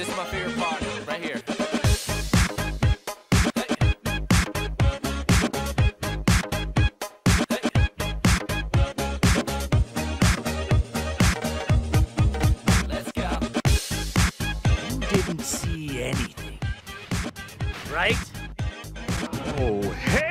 This is my favorite part right here. Let's go. You didn't see anything, right? Oh, hey!